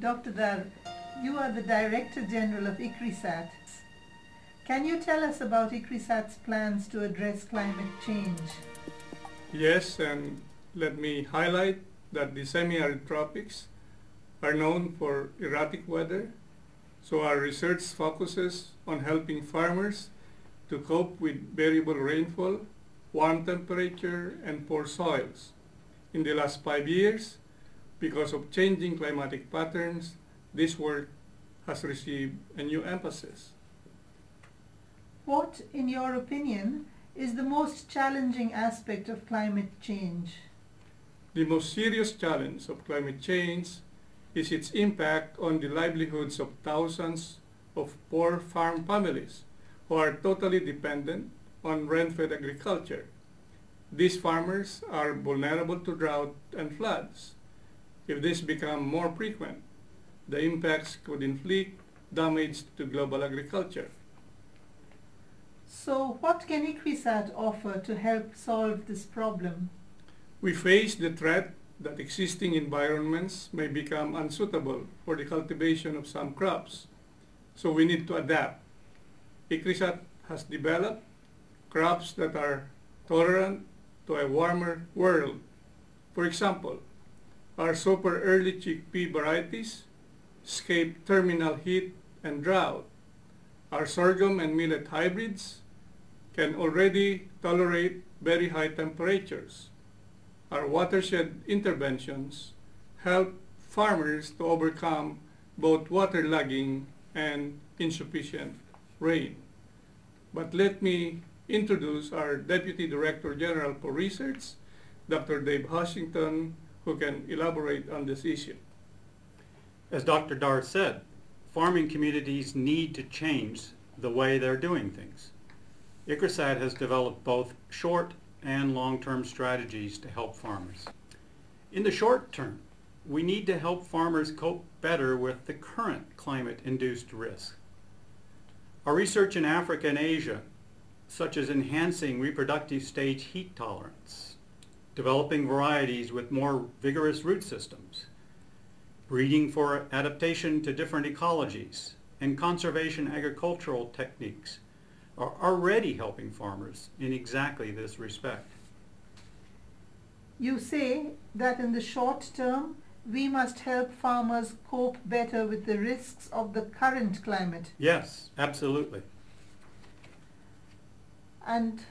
Dr. Dar, you are the Director General of ICRISAT. Can you tell us about ICRISAT's plans to address climate change? Yes, and let me highlight that the semi-arid tropics are known for erratic weather, so our research focuses on helping farmers to cope with variable rainfall, warm temperature, and poor soils. In the last five years, because of changing climatic patterns, this work has received a new emphasis. What, in your opinion, is the most challenging aspect of climate change? The most serious challenge of climate change is its impact on the livelihoods of thousands of poor farm families who are totally dependent on rain-fed agriculture. These farmers are vulnerable to drought and floods. If this become more frequent, the impacts could inflict damage to global agriculture. So what can ICRISAT offer to help solve this problem? We face the threat that existing environments may become unsuitable for the cultivation of some crops. So we need to adapt. ICRISAT has developed crops that are tolerant to a warmer world. For example, our super early chickpea varieties escape terminal heat and drought. Our sorghum and millet hybrids can already tolerate very high temperatures. Our watershed interventions help farmers to overcome both water waterlogging and insufficient rain. But let me introduce our Deputy Director General for Research, Dr. Dave Hoisington, who can elaborate on this issue. As Dr. Dar said, farming communities need to change the way they're doing things. ICRISAT has developed both short and long-term strategies to help farmers. In the short term, we need to help farmers cope better with the current climate-induced risks. Our research in Africa and Asia, such as enhancing reproductive stage heat tolerance, developing varieties with more vigorous root systems, breeding for adaptation to different ecologies, and conservation agricultural techniques are already helping farmers in exactly this respect. You say that in the short term, we must help farmers cope better with the risks of the current climate. Yes, absolutely. And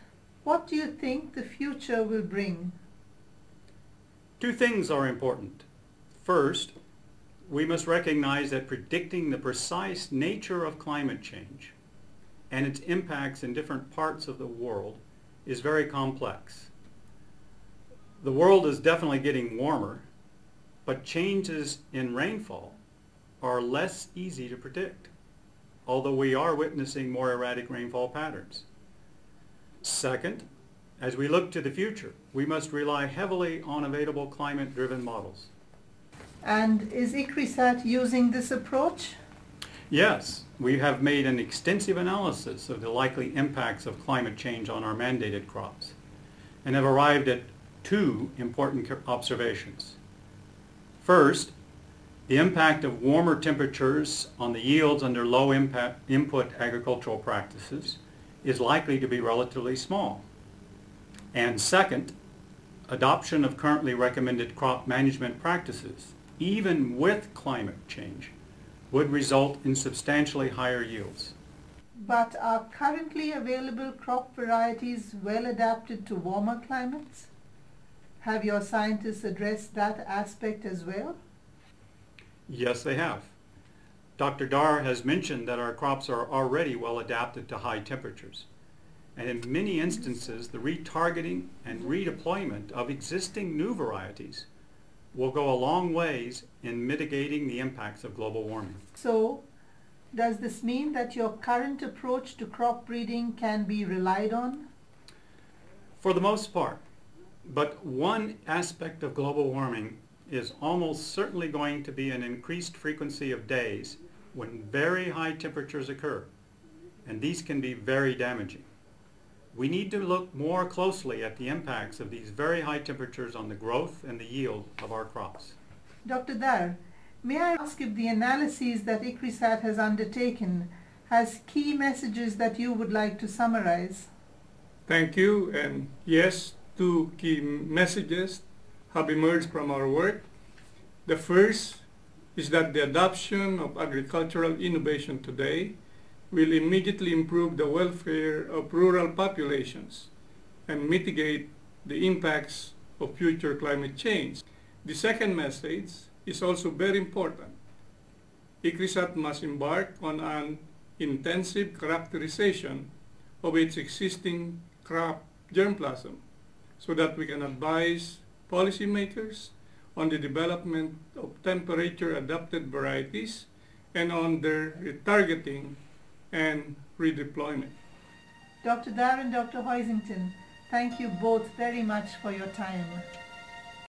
what do you think the future will bring? Two things are important. First, we must recognize that predicting the precise nature of climate change and its impacts in different parts of the world is very complex. The world is definitely getting warmer, but changes in rainfall are less easy to predict, although we are witnessing more erratic rainfall patterns. Second, as we look to the future, we must rely heavily on available climate-driven models. And is ICRISAT using this approach? Yes, we have made an extensive analysis of the likely impacts of climate change on our mandated crops and have arrived at two important observations. First, the impact of warmer temperatures on the yields under low impact input agricultural practices is likely to be relatively small. And second, adoption of currently recommended crop management practices, even with climate change, would result in substantially higher yields. But are currently available crop varieties well adapted to warmer climates? Have your scientists addressed that aspect as well? Yes, they have. Dr. Dar has mentioned that our crops are already well adapted to high temperatures. And in many instances, the retargeting and redeployment of existing new varieties will go a long ways in mitigating the impacts of global warming. So, does this mean that your current approach to crop breeding can be relied on? For the most part. But one aspect of global warming is almost certainly going to be an increased frequency of days when very high temperatures occur. And these can be very damaging. We need to look more closely at the impacts of these very high temperatures on the growth and the yield of our crops. Dr. Dar, May I ask if the analyses that ICRISAT has undertaken has key messages that you would like to summarize? Thank you, and yes, two key messages have emerged from our work. The first is that the adoption of agricultural innovation today will immediately improve the welfare of rural populations and mitigate the impacts of future climate change. The second message is also very important. ICRISAT must embark on an intensive characterization of its existing crop germplasm so that we can advise policymakers on the development of temperature adapted varieties and on their retargeting and redeployment. Dr. Dar and Dr. Hoisington, thank you both very much for your time.